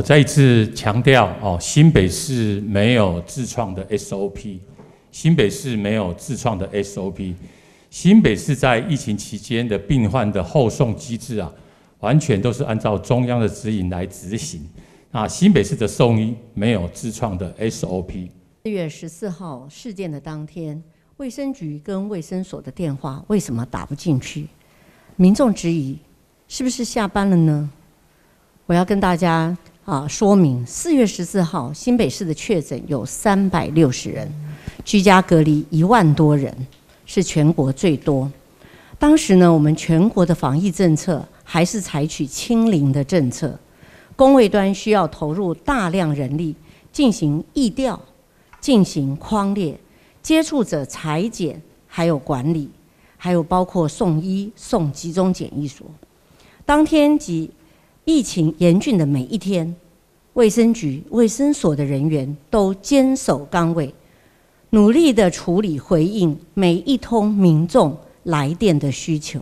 我再一次强调哦，新北市没有自创的 SOP，新北市没有自创的 SOP，新北市在疫情期间的病患的后送机制啊，完全都是按照中央的指引来执行。啊，新北市的送医没有自创的 SOP。四月十四号事件的当天，卫生局跟卫生所的电话为什么打不进去？民众质疑，是不是下班了呢？我要跟大家啊说明，四月十四号新北市的确诊有三百六十人，居家隔离一万多人，是全国最多。当时呢，我们全国的防疫政策还是采取清零的政策。工位端需要投入大量人力进行疫调、进行框列、接触者裁剪，还有管理，还有包括送医、送集中检疫所。当天及疫情严峻的每一天，卫生局、卫生所的人员都坚守岗位，努力的处理回应每一通民众来电的需求。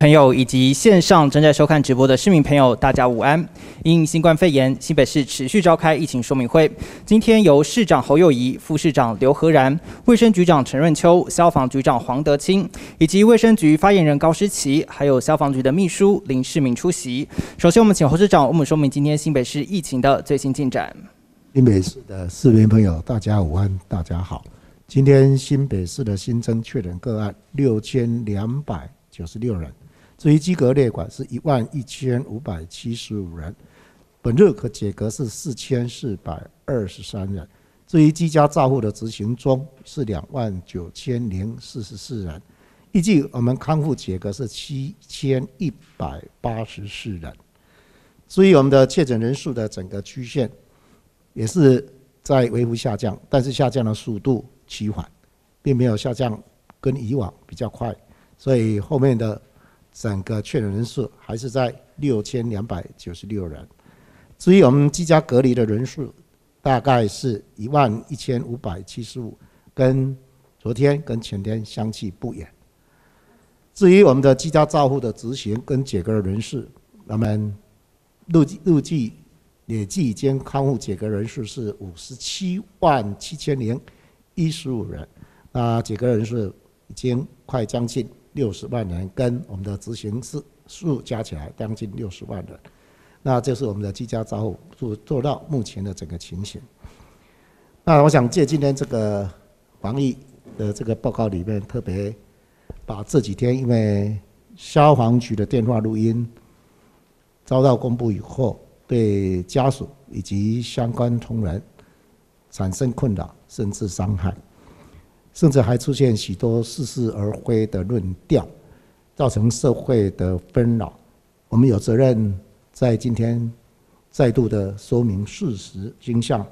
朋友以及线上正在收看直播的市民朋友，大家午安。因新冠肺炎，新北市持续召开疫情说明会。今天由市长侯友谊、副市长刘和然、卫生局长陈润秋、消防局长黄德清，以及卫生局发言人高诗琪，还有消防局的秘书林世明出席。首先，我们请侯市长为我们说明今天新北市疫情的最新进展。新北市的市民朋友，大家午安，大家好。今天新北市的新增确诊个案六千两百九十六人。至于机格列管是一万一千五百七十五人，本日可解隔是四千四百二十三人。至于居家照护的执行中是两万九千零四十四人，预计我们康复解隔是七千一百八十四人。至于我们的确诊人数的整个曲线也是在微幅下降，但是下降的速度趋缓，并没有下降跟以往比较快，所以后面的。整个确诊人数还是在六千两百九十六人。至于我们居家隔离的人数，大概是一万一千五百七十五，跟昨天跟前天相去不远。至于我们的居家照护的执行跟解隔的人数，那么陆陆计累计已经康复解隔人数是五十七万七千零一十五人，那解隔人数已经快将近。六十万人跟我们的执行数数加起来将近六十万人，那这是我们的居家照护做做到目前的整个情形。那我想借今天这个防疫的这个报告里面，特别把这几天因为消防局的电话录音遭到公布以后，对家属以及相关同仁产生困扰甚至伤害。甚至还出现许多似是而非的论调，造成社会的纷扰。我们有责任在今天再度的说明事实真相，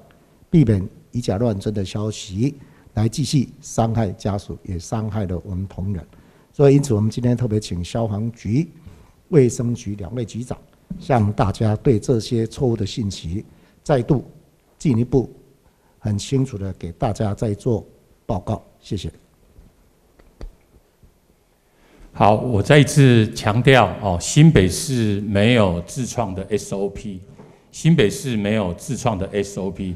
避免以假乱真的消息来继续伤害家属，也伤害了我们同仁。所以，因此我们今天特别请消防局、卫生局两位局长，向大家对这些错误的信息再度进一步很清楚的给大家再做报告。谢谢。好，我再一次强调哦，新北市没有自创的 SOP，新北市没有自创的 SOP，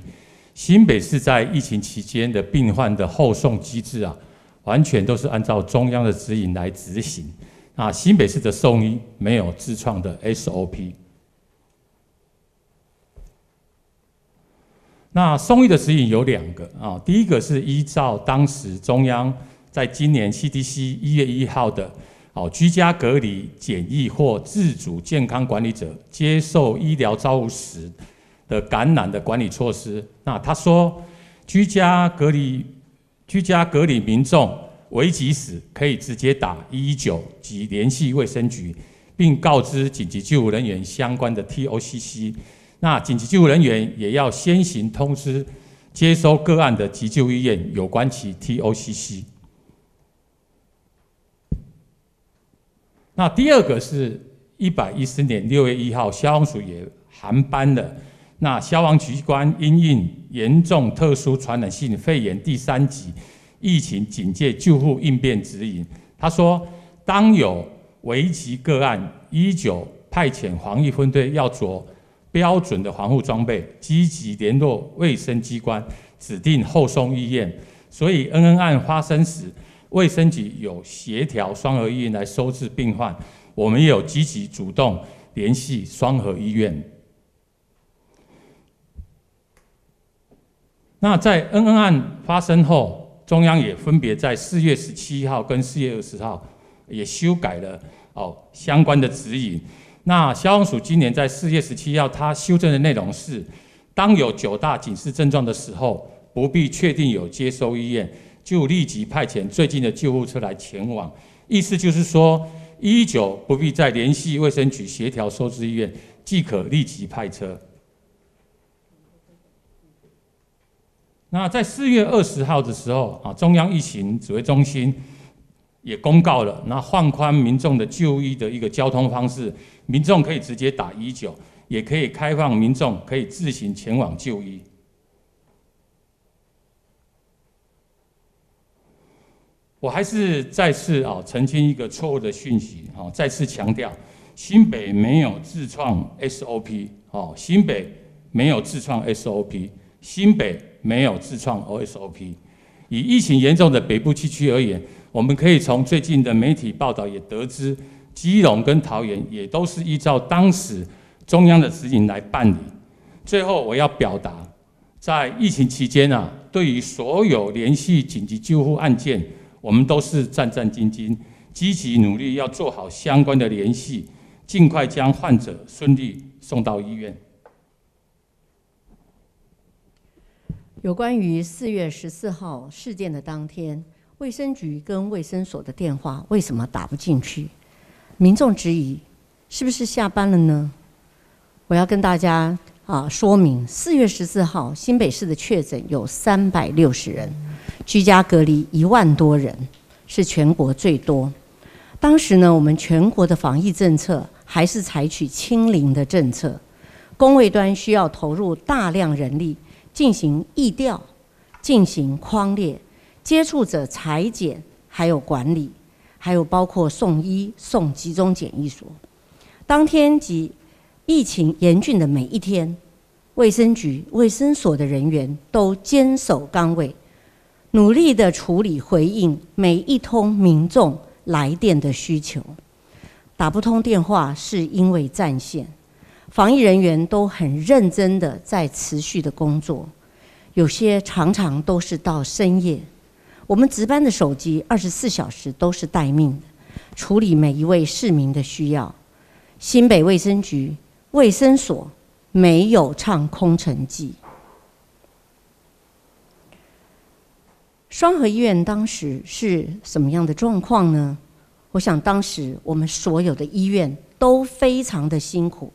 新北市在疫情期间的病患的后送机制啊，完全都是按照中央的指引来执行。那新北市的送医没有自创的 SOP。那松医的指引有两个啊，第一个是依照当时中央在今年 CDC 一月一号的哦居家隔离检疫或自主健康管理者接受医疗照护时的感染的管理措施。那他说，居家隔离居家隔离民众危急时可以直接打一一九及联系卫生局，并告知紧急救护人员相关的 TOCC。那紧急救护人员也要先行通知接收个案的急救医院有关其 TOCC。那第二个是一百一十年六月一号，消防署也函颁了那消防局官因应严重特殊传染性肺炎第三级疫情警戒救护应变指引。他说，当有危急个案一九派遣防疫分队要着标准的防护装备，积极联络卫生机关，指定后送医院。所以恩恩案发生时，卫生局有协调双河医院来收治病患，我们也有积极主动联系双河医院。那在恩恩案发生后，中央也分别在四月十七号跟四月二十号也修改了哦相关的指引。那消防署今年在四月十七号，它修正的内容是：当有九大警示症状的时候，不必确定有接收医院，就立即派遣最近的救护车来前往。意思就是说，一九不必再联系卫生局协调收治医院，即可立即派车。那在四月二十号的时候啊，中央疫情指挥中心也公告了，那放宽民众的就医的一个交通方式。民众可以直接打一九，也可以开放民众可以自行前往就医。我还是再次啊澄清一个错误的讯息啊，再次强调，新北没有自创 SOP 哦，新北没有自创 SOP，新北没有自创 OSOP。以疫情严重的北部地区而言，我们可以从最近的媒体报道也得知。基隆跟桃园也都是依照当时中央的指引来办理。最后，我要表达，在疫情期间啊，对于所有联系紧急救护案件，我们都是战战兢兢，积极努力要做好相关的联系，尽快将患者顺利送到医院。有关于四月十四号事件的当天，卫生局跟卫生所的电话为什么打不进去？民众质疑，是不是下班了呢？我要跟大家啊说明，四月十四号新北市的确诊有三百六十人，居家隔离一万多人，是全国最多。当时呢，我们全国的防疫政策还是采取清零的政策，工位端需要投入大量人力进行疫调、进行框列、接触者裁剪，还有管理。还有包括送医、送集中检疫所，当天及疫情严峻的每一天，卫生局、卫生所的人员都坚守岗位，努力的处理回应每一通民众来电的需求。打不通电话是因为占线，防疫人员都很认真的在持续的工作，有些常常都是到深夜。我们值班的手机二十四小时都是待命的，处理每一位市民的需要。新北卫生局卫生所没有唱空城计。双河医院当时是什么样的状况呢？我想当时我们所有的医院都非常的辛苦，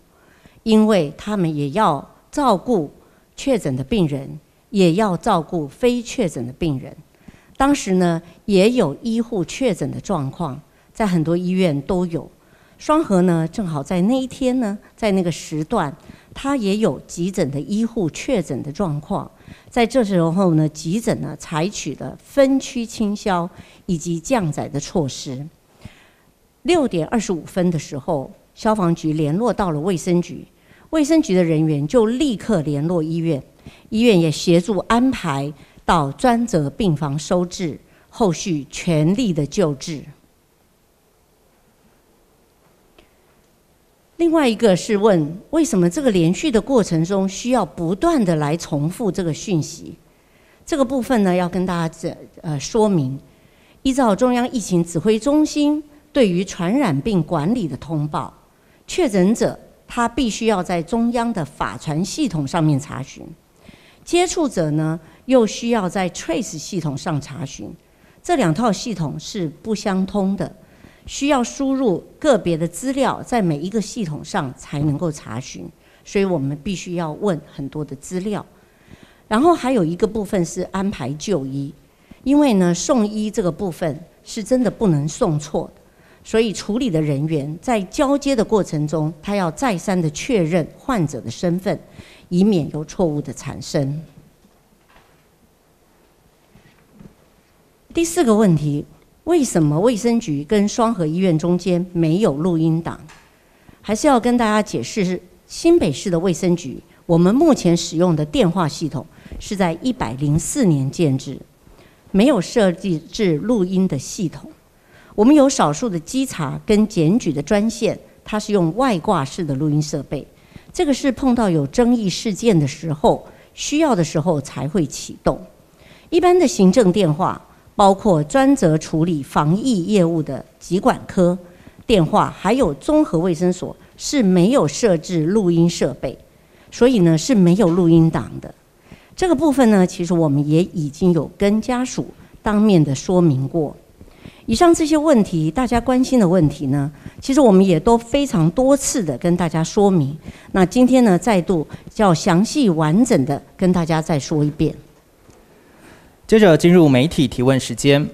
因为他们也要照顾确诊的病人，也要照顾非确诊的病人。当时呢，也有医护确诊的状况，在很多医院都有。双河呢，正好在那一天呢，在那个时段，它也有急诊的医护确诊的状况。在这时候呢，急诊呢采取了分区清消以及降载的措施。六点二十五分的时候，消防局联络到了卫生局，卫生局的人员就立刻联络医院，医院也协助安排。到专责病房收治，后续全力的救治。另外一个是问，为什么这个连续的过程中需要不断的来重复这个讯息？这个部分呢，要跟大家呃说明，依照中央疫情指挥中心对于传染病管理的通报，确诊者他必须要在中央的法传系统上面查询，接触者呢？又需要在 Trace 系统上查询，这两套系统是不相通的，需要输入个别的资料在每一个系统上才能够查询，所以我们必须要问很多的资料。然后还有一个部分是安排就医，因为呢送医这个部分是真的不能送错的，所以处理的人员在交接的过程中，他要再三的确认患者的身份，以免有错误的产生。第四个问题，为什么卫生局跟双河医院中间没有录音档？还是要跟大家解释，是新北市的卫生局，我们目前使用的电话系统是在一百零四年建制，没有设计至录音的系统。我们有少数的稽查跟检举的专线，它是用外挂式的录音设备，这个是碰到有争议事件的时候，需要的时候才会启动。一般的行政电话，包括专责处理防疫业务的疾管科。电话还有综合卫生所是没有设置录音设备，所以呢是没有录音档的。这个部分呢，其实我们也已经有跟家属当面的说明过。以上这些问题，大家关心的问题呢，其实我们也都非常多次的跟大家说明。那今天呢，再度较详细完整的跟大家再说一遍。接着进入媒体提问时间。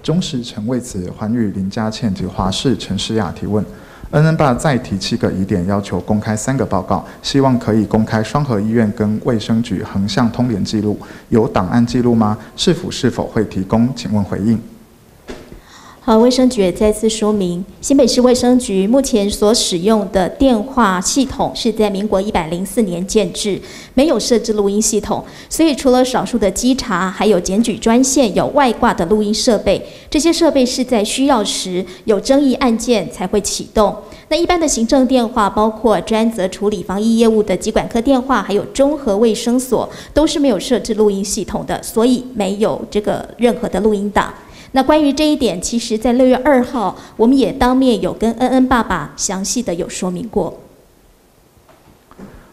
中时陈为此环宇林佳倩及华视陈诗雅提问。恩恩爸再提七个疑点，要求公开三个报告，希望可以公开双河医院跟卫生局横向通联记录，有档案记录吗？是否是否会提供？请问回应。好，卫生局也再次说明，新北市卫生局目前所使用的电话系统是在民国一百零四年建制，没有设置录音系统，所以除了少数的稽查，还有检举专线有外挂的录音设备，这些设备是在需要时有争议案件才会启动。那一般的行政电话，包括专责处理防疫业务的疾管科电话，还有综合卫生所，都是没有设置录音系统的，所以没有这个任何的录音档。那关于这一点，其实，在六月二号，我们也当面有跟恩恩爸爸详细的有说明过。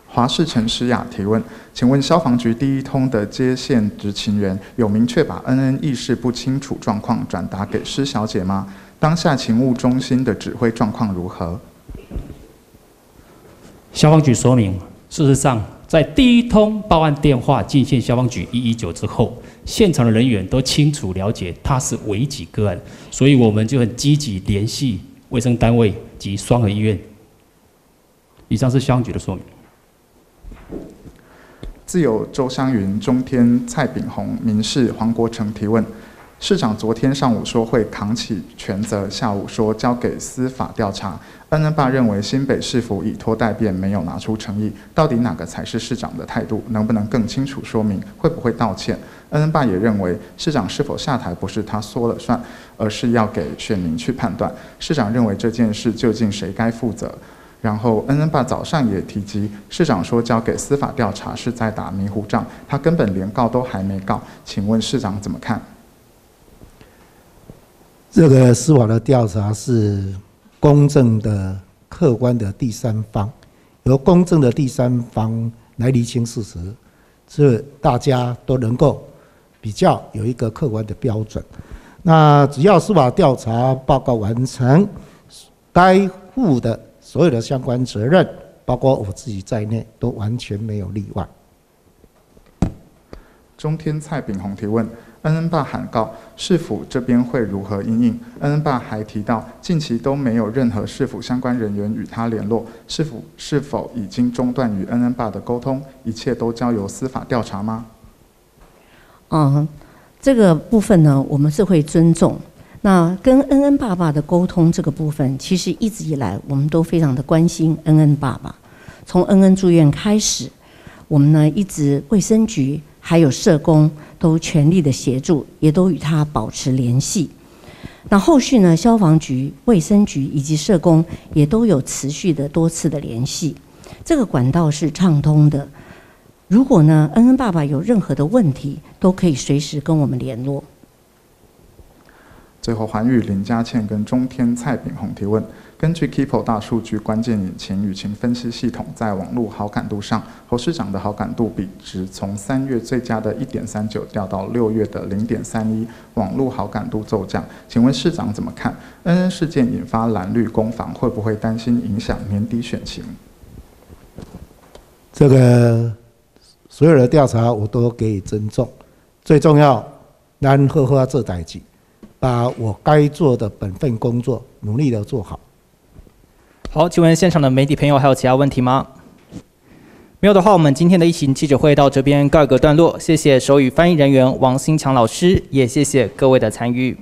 华视陈诗雅提问，请问消防局第一通的接线执勤员有明确把恩恩意识不清楚状况转达给施小姐吗？当下勤务中心的指挥状况如何？消防局说明，事实上，在第一通报案电话进线消防局一一九之后。现场的人员都清楚了解他是危急个案，所以我们就很积极联系卫生单位及双和医院。以上是相局的说明。自有周湘云、中天、蔡炳宏、民事黄国成提问。市长昨天上午说会扛起全责，下午说交给司法调查。恩恩爸认为新北市府以拖代变，没有拿出诚意，到底哪个才是市长的态度？能不能更清楚说明？会不会道歉？恩恩爸也认为市长是否下台不是他说了算，而是要给选民去判断。市长认为这件事究竟谁该负责？然后恩恩爸早上也提及，市长说交给司法调查是在打迷糊仗，他根本连告都还没告。请问市长怎么看？这个司法的调查是公正的、客观的第三方，由公正的第三方来厘清事实，这大家都能够比较有一个客观的标准。那只要司法调查报告完成，该负的所有的相关责任，包括我自己在内，都完全没有例外。中天蔡炳宏提问。恩恩爸喊告，市府这边会如何应应？恩恩爸还提到，近期都没有任何市府相关人员与他联络，市府是否已经中断与恩恩爸的沟通？一切都交由司法调查吗？嗯，这个部分呢，我们是会尊重。那跟恩恩爸爸的沟通这个部分，其实一直以来我们都非常的关心恩恩爸爸。从恩恩住院开始，我们呢一直卫生局。还有社工都全力的协助，也都与他保持联系。那后续呢？消防局、卫生局以及社工也都有持续的多次的联系，这个管道是畅通的。如果呢，恩恩爸爸有任何的问题，都可以随时跟我们联络。最后，环宇林佳倩跟中天蔡炳宏提问。根据 Keepo 大数据关键引擎舆情分析系统，在网络好感度上，侯市长的好感度比值从三月最佳的一点三九掉到六月的零点三一，网络好感度骤降。请问市长怎么看？恩恩事件引发蓝绿攻防，会不会担心影响年底选情？这个所有的调查我都给予尊重，最重要，咱好好做代志，把我该做的本分工作努力的做好。好，请问现场的媒体朋友还有其他问题吗？没有的话，我们今天的疫情记者会到这边告一个段落。谢谢手语翻译人员王新强老师，也谢谢各位的参与。